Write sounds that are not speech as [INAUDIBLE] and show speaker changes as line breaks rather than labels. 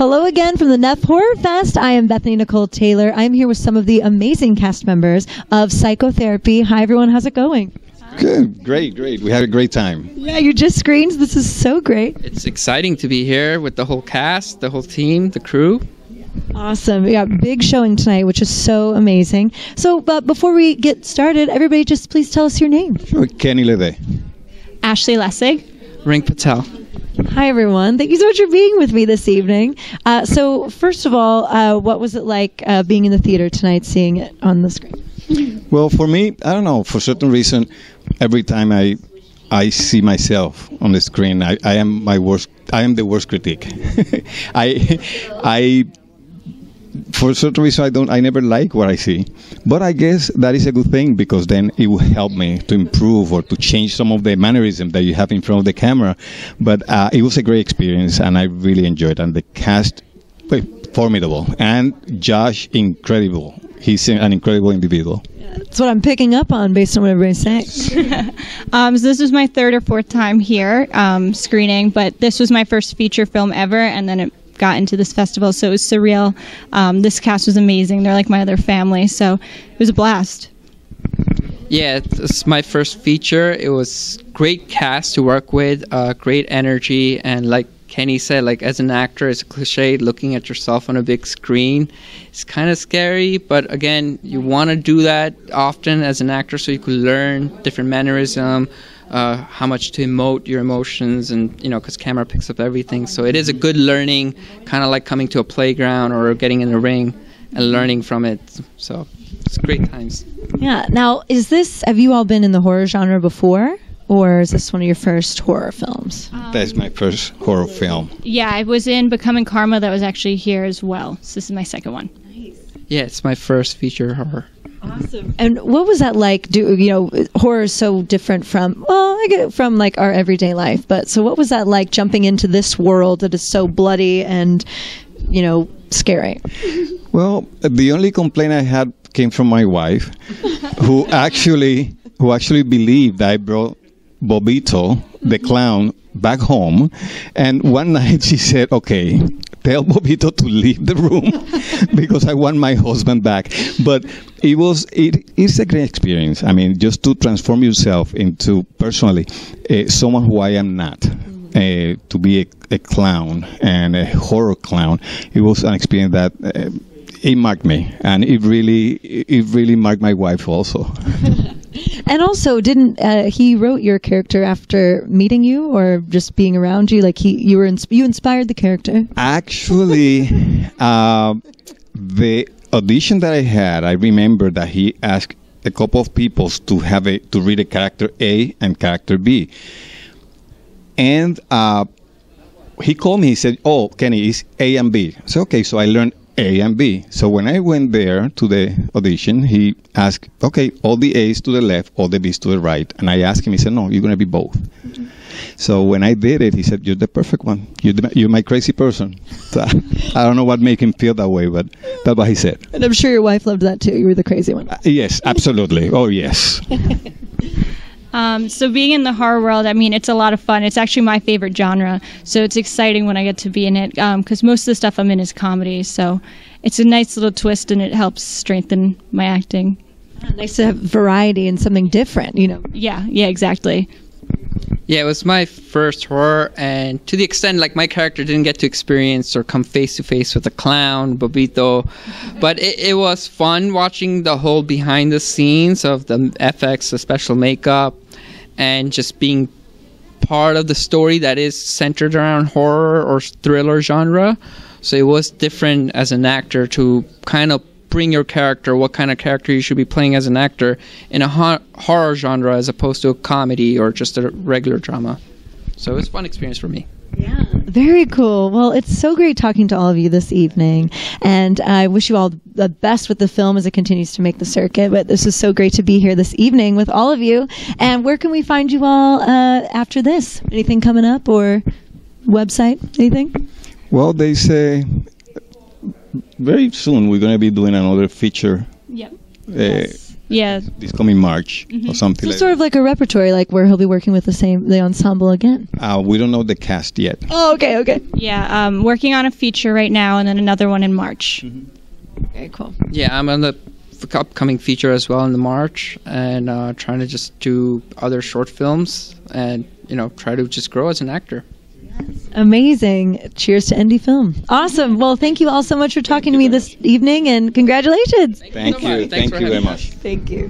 Hello again from the Neff Horror Fest. I am Bethany Nicole Taylor. I'm here with some of the amazing cast members of Psycho Therapy. Hi, everyone. How's it going?
Good, great, great. We had a great time.
Yeah, you just screened. This is so great.
It's exciting to be here with the whole cast, the whole team, the crew.
Awesome. Yeah, big showing tonight, which is so amazing. So, but before we get started, everybody just please tell us your name.
Sure, Kenny Lede.
Ashley Lessig.
Ring Patel.
Hi, everyone. Thank you so much for being with me this evening. Uh, so, first of all, uh, what was it like uh, being in the theater tonight, seeing it on the screen?
Well, for me, I don't know. For certain reason, every time I I see myself on the screen, I, I am my worst. I am the worst critic. [LAUGHS] I I for certain reason I don't I never like what I see. But I guess that is a good thing because then it will help me to improve or to change some of the mannerism that you have in front of the camera. But uh, it was a great experience and I really enjoyed it. and the cast well, formidable and Josh incredible. He's an incredible individual.
That's what I'm picking up on based on what everybody's saying. [LAUGHS]
Um, so this was my third or fourth time here um, screening, but this was my first feature film ever, and then it got into this festival, so it was surreal. Um, this cast was amazing. They're like my other family, so it was a blast.
Yeah, it's my first feature. It was great cast to work with, uh, great energy, and like Kenny said, like as an actor, it's a cliche looking at yourself on a big screen. It's kind of scary, but again, you want to do that often as an actor so you could learn different mannerism, uh, how much to emote your emotions, and you know, because camera picks up everything. So it is a good learning, kind of like coming to a playground or getting in a ring and learning from it. So it's great times.
Yeah. Now, is this? Have you all been in the horror genre before, or is this one of your first horror films?
That's my first horror film.
Yeah, I was in Becoming Karma. That was actually here as well. So this is my second one.
Yeah, it's my first feature horror.
Awesome. And what was that like? Do you know horror is so different from well, I get it from like our everyday life, but so what was that like jumping into this world that is so bloody and you know scary?
Well, the only complaint I had came from my wife, who [LAUGHS] actually who actually believed I brought Bobito, the clown, back home. And one [LAUGHS] night she said, "Okay, tell Bobito to leave the room [LAUGHS] because I want my husband back." But it was it is a great experience. I mean, just to transform yourself into personally uh, someone who I am not. Uh, to be a, a clown and a horror clown, it was an experience that uh, it marked me, and it really, it really marked my wife also. [LAUGHS]
And also, didn't uh, he wrote your character after meeting you or just being around you? Like he, you were you inspired the character.
Actually, uh, [LAUGHS] the audition that I had, I remember that he asked a couple of people to have a to read a character A and character B, and uh, he called me. He said, "Oh, Kenny, it's A and B." So okay, so I learned A and B. So when I went there to the audition, he asked, "Okay, all the A's to the left, all the B's to the right," and I asked him. He said, "No, you're going to be both." So when I did it, he said, "You're the perfect one. You're, the, you're my crazy person." [LAUGHS] So, I don't know what made him feel that way, but that's what he said.
And I'm sure your wife loved that too. You were the crazy one.
Uh, yes, absolutely. Oh, yes. [LAUGHS]
Um, so being in the horror world, I mean, it's a lot of fun. It's actually my favorite genre, so it's exciting when I get to be in it because most of the stuff I'm in is comedy. So it's a nice little twist, and it helps strengthen my acting.
Nice to have variety and something different. You know.
Yeah, yeah, exactly.
Yeah, it was my first horror, and to the extent like my character didn't get to experience or come face to face with a clown, Bobito, but it, it was fun watching the whole behind the scenes of the FX, the special makeup, and just being part of the story that is centered around horror or thriller genre. So it was different as an actor to kind of bring your character, what kind of character you should be playing as an actor in a ho- horror genre as opposed to a comedy or just a regular drama. So it was fun experience for me.
Yeah, very cool. Well, it's so great talking to all of you this evening, and I wish you all the best with the film as it continues to make the circuit. But this is so great to be here this evening with all of you. And where can we find you all uh, after this? Anything coming up or website? Anything?
Well, they say very soon we're going to be doing another feature
Yep.
uh,
Yeah.
this coming March or something
So
like
sort of like a repertory, like where he'll be working with the same the ensemble again.
that. Uh, we don't know the cast yet.
Oh, okay, okay.
Yeah. Um, working on a feature right now, and then another one in March.
Very cool.
Yeah, I'm on the upcoming feature as well in the March, and uh, trying to just do other short films, and you know, try to just grow as an actor.
Amazing. Cheers to indie film. Awesome. Well, thank you all so much for talking to me this evening and congratulations.
Thank
so
you.
much. Thanks
Thank you very much.
Thank you.